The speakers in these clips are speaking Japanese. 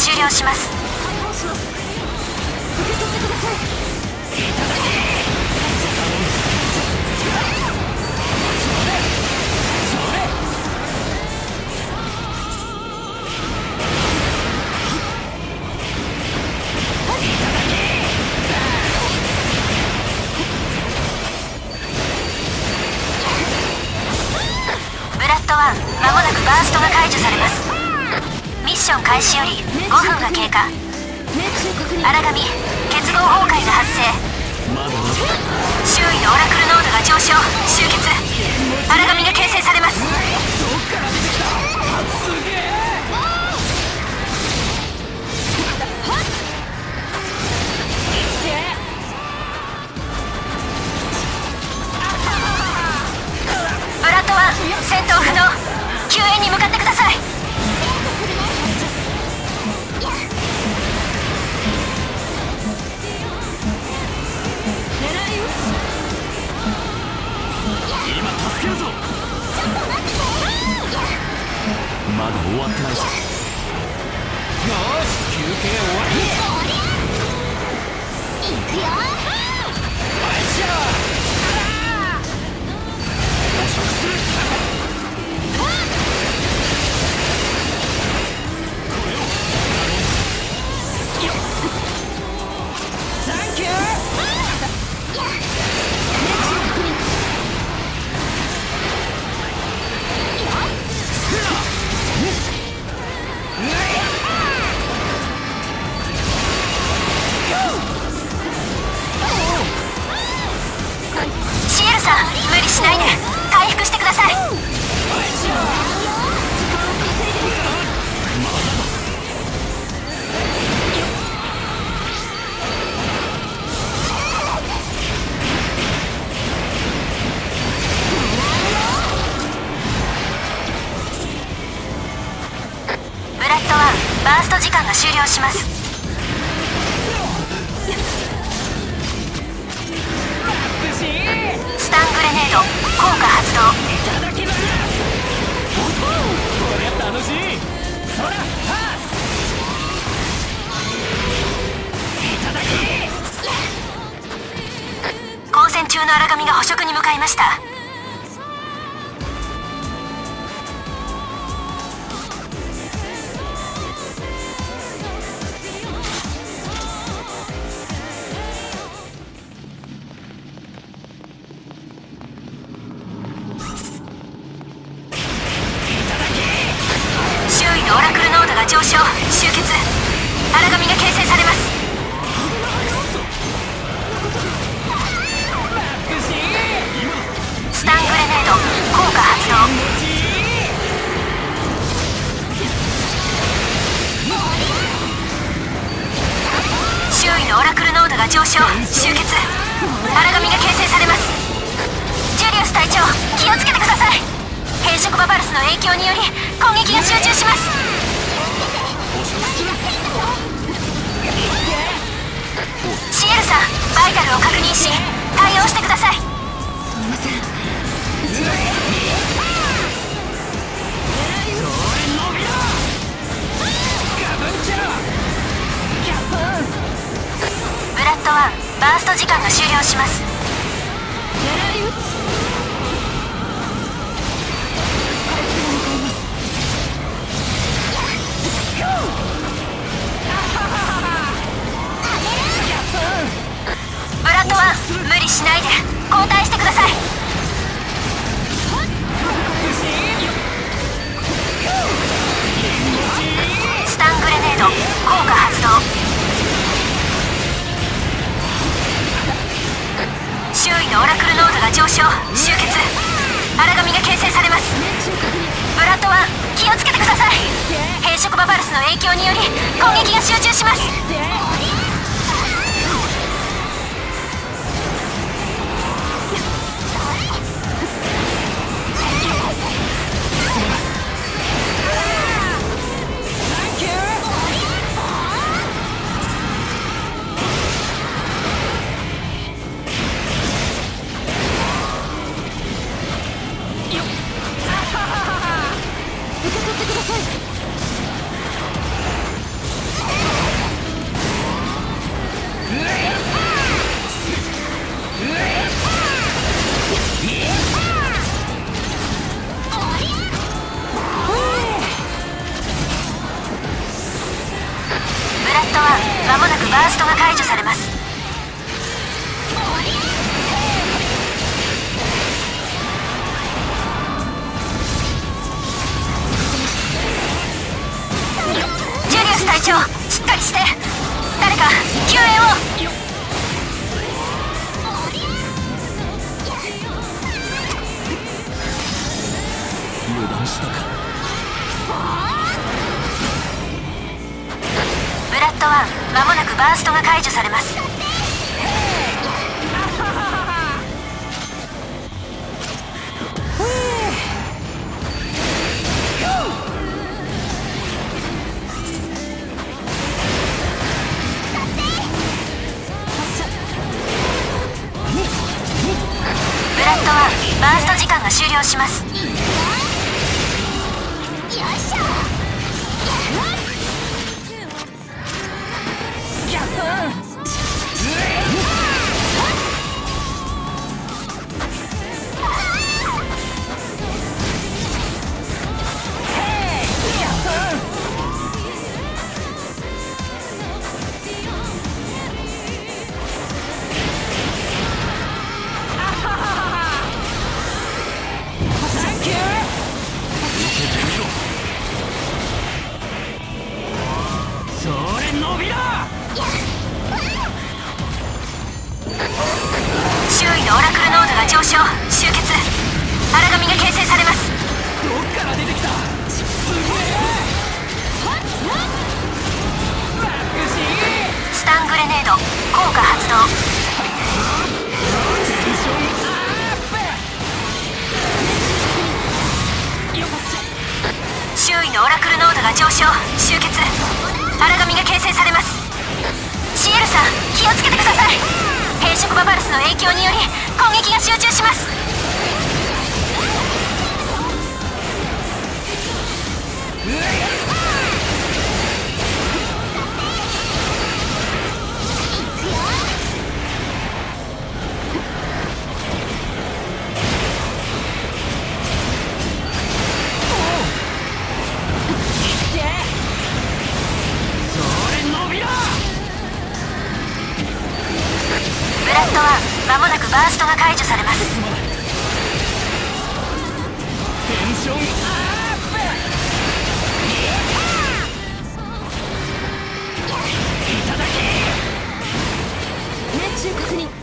終了します。ブラッドワン間もなくバーストが解除されます。ション開始より5分が経過。荒神結合崩壊が発生。周囲のオラクル濃度が上昇。集結。荒神が形成されます。まだ終わってないぞ。よし休憩終わり。行くよ捕食するバースト時間が終了します。スタングレネード効果発動。こりゃ楽しい。そらは交戦中の荒神が捕食に向かいました撃が集中します。シエルさんバイタルを確認し対応してください。すみません。ブラッドワンバースト時間が終了します。響により攻撃が集中します。しっかりして。誰か救援を。ブラッドワンまもなくバーストが解除されます。上昇集結。荒紙が形成されます。どっから出てきた？すげえ。スタングレネード効果発動。周囲のオラクル濃度が上昇集結。荒紙が形成されます。シエルさん気をつけてください。変色ババルスの影響により攻撃が集中します。ブラッド1間もなくバーストが解除されます。テンションアップ。いただき命中確認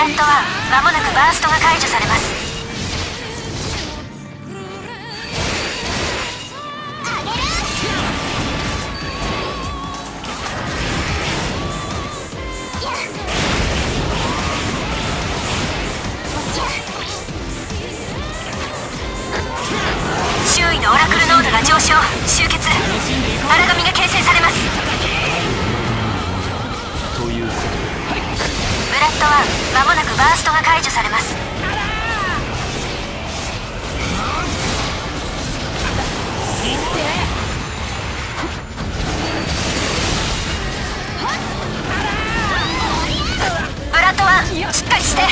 テンシブラッド1間もなくバーストが解除されます。周囲のオラクル濃度が上昇集結。荒紙が形成されます。というブラッド1間もなくバーストが解除されます。ブラッド1しっかりして。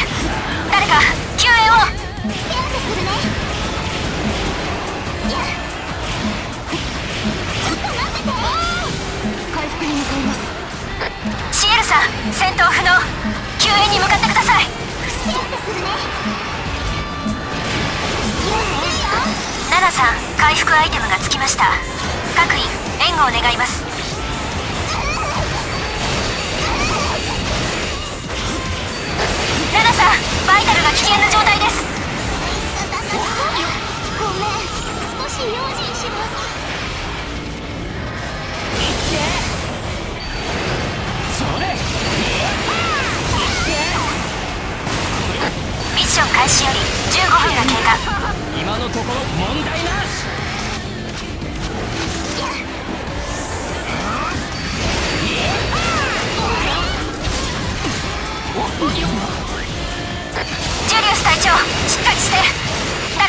誰か救援を。シエルさん戦闘不能救援に向かってください。するねナナさん回復アイテムがつきました。各員援護を願います。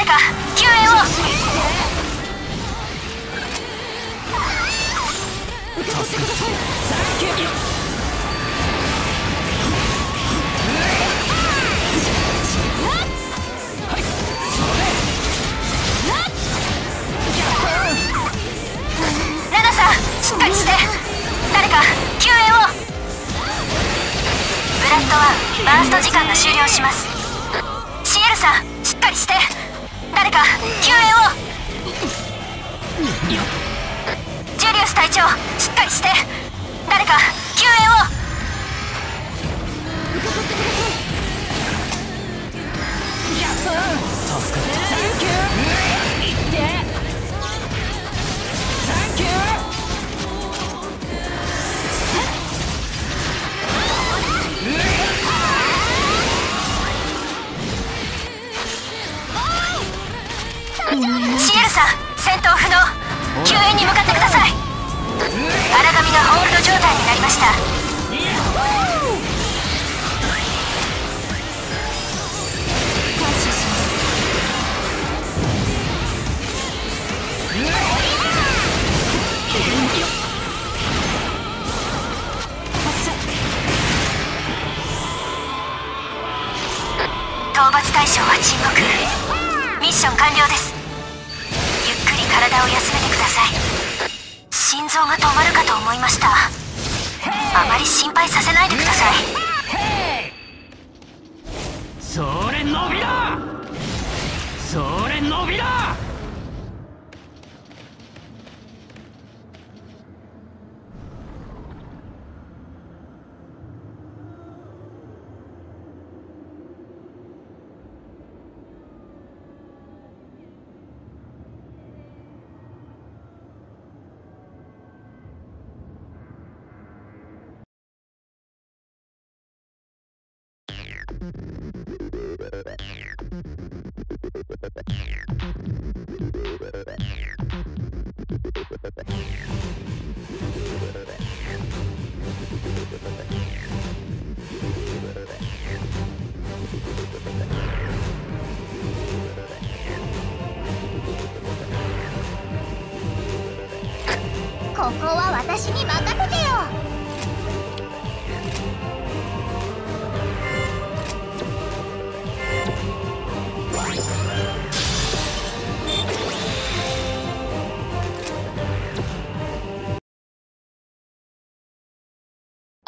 か救援をラナさんしっかりして。誰か救援をブラッド1バースト時間が終了します。シエルさんしっかりして。誰か救援を。ジュリウス隊長しっかりして。誰か救援を。助かった。完了です。ゆっくり体を休めてください。心臓が止まるかと思いました。あまり心配させないでください。それ伸びろ！それ伸びろ！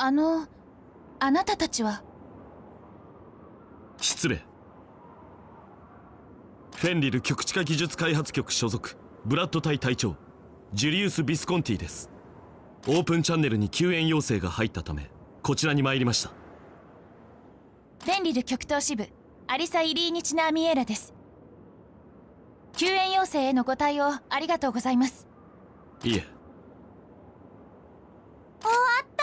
あのあなたたちは？失礼。フェンリル局地下技術開発局所属ブラッド隊隊長ジュリウス・ビスコンティです。オープンチャンネルに救援要請が入ったためこちらに参りました。フェンリル極東支部アリサ・イリーニチナ・アミエーラです。救援要請へのご対応ありがとうございます。いえ。終わった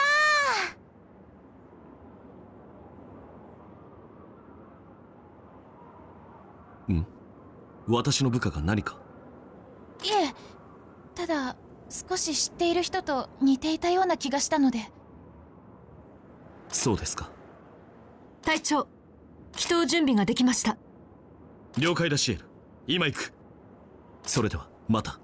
私の部下が何か？いえただ少し知っている人と似ていたような気がしたので。そうですか。隊長祈祷準備ができました。了解だシエル。今行く。それではまた